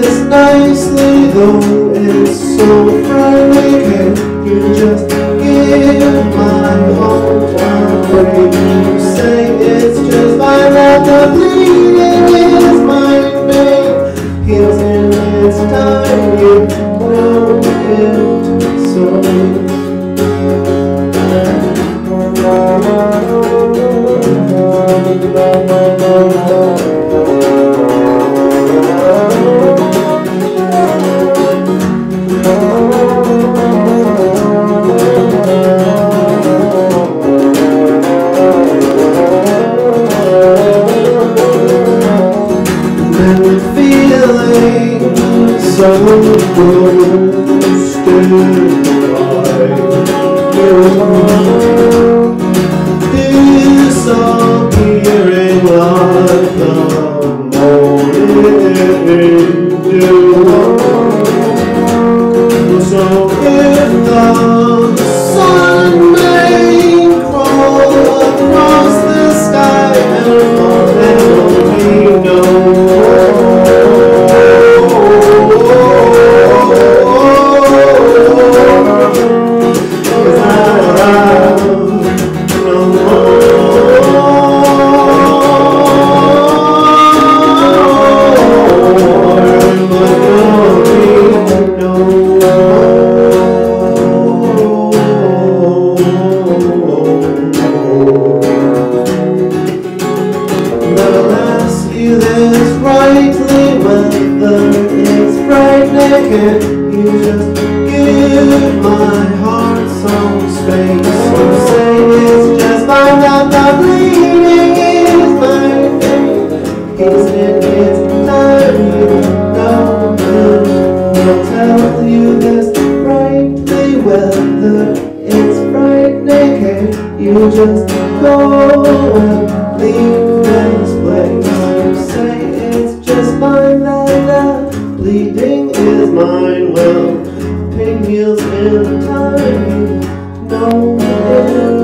this nicely, though it's so friendly Can you just give my heart a break? You say it's just fine that the bleeding is my pain. Heals in its time, you know it so. and so ghosted by you. Disappearing you just give my heart some space. Say it's just bleeding my fate. Its time you know I'll tell you this rightly whether it's frightening. Can you just go Take heels in time, no more.